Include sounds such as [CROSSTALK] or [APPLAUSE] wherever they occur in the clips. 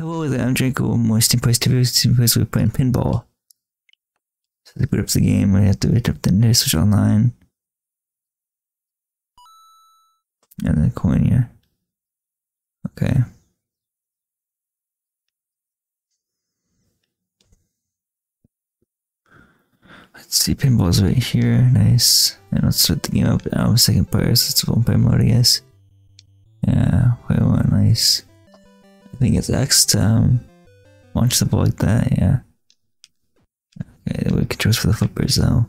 Hello there, I'm Draco, Moist and Place TV, Stephen Plays, we're playing pinball. So to boot up the game, I have to hit up the Nintendo Switch Online. And then coin here. Okay. Let's see, pinball's right here, nice. And let's start the game up now, second player, so it's one player mode, I guess. Yeah, play one, nice. I think it's X to launch the ball like that, yeah. Okay, we controls for the flippers though.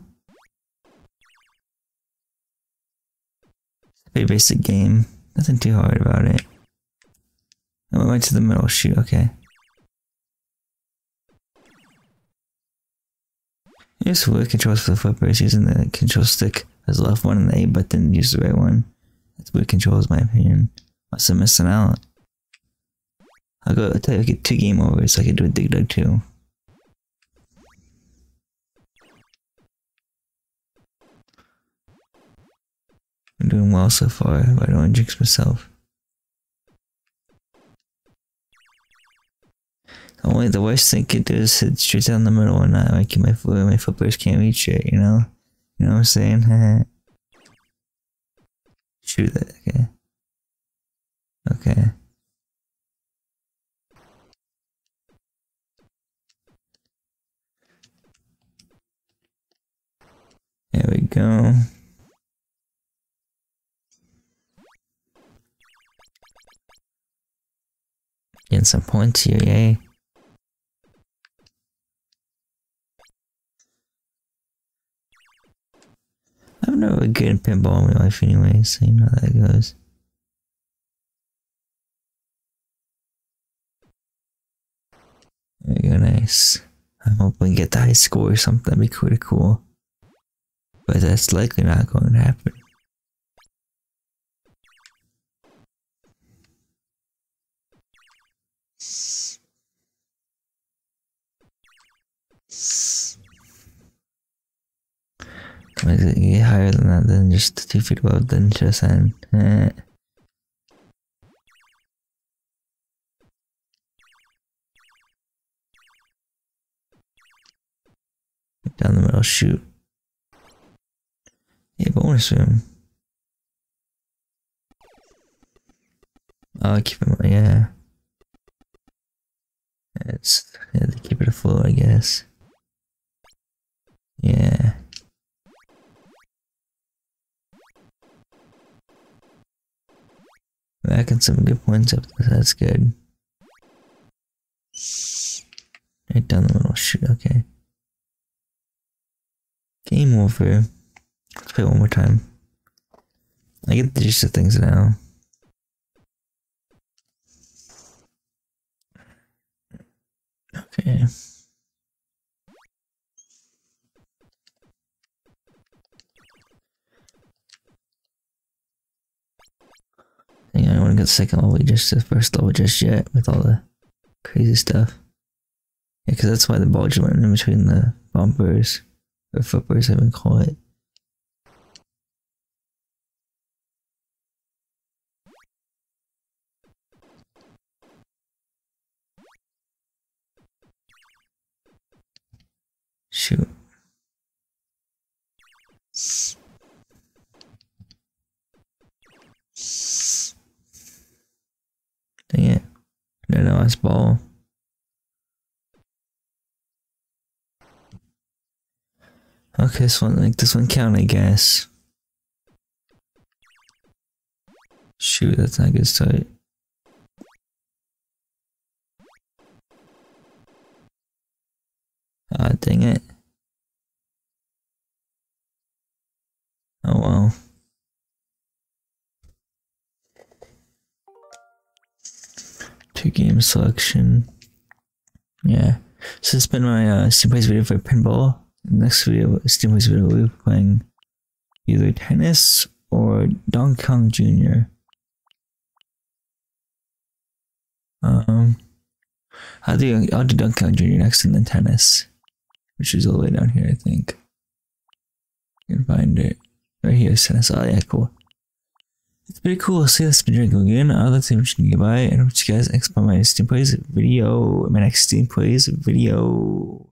Pretty basic game, nothing too hard about it. I went right to the middle, shoot, okay. Use the controls for the flippers using the control stick as the left one and the A button use the right one. That's weird controls, my opinion. Must have missing out. I'll go I'll tell you I get two game overs so I can do a dig dug too. I'm doing well so far, I don't jinx myself. Only the worst thing could do is hit straight down the middle and not make my foot my flippers can't reach it, you know? You know what I'm saying? [LAUGHS] Shoot it, okay. Okay. There we go. Getting some points here, yay. I'm not really good at pinball in my life anyway, so you know how that goes. There you go, nice. I'm hoping we get the high score or something, that'd be pretty cool. But that's likely not going to happen. Is it get higher than that than just two feet above the just and eh. Down the middle, shoot. Bonus room. Oh, keep it, yeah. It's, yeah, they keep it afloat, I guess. Yeah. Racking some good points up there, that's good. Right down the middle, shoot, okay. Game over. Let's play one more time. I get the gist of things now. Okay. I don't want to get second level just the first level just yet with all the crazy stuff. Yeah, because that's why the ball went in between the bumpers. Or flippers, I would call it. Ball. Okay, this one, like this one count, I guess. Shoot, that's not good sight. Ah, dang it. Two game selection. Yeah. So it's been my uh, Stephen Plays video for pinball. Next video, Stephen Plays video, we'll be playing either tennis or Donkey Kong Jr. Um, I'll do I'll do Donkey Kong Jr. next and then tennis, which is all the way down here, I think. You can find it right here. Tennis. Oh yeah, cool. It's pretty cool. See, that's been drinking again. I'd like to mention goodbye and I hope you guys next my Stephen Plays video, my next Stephen Plays video.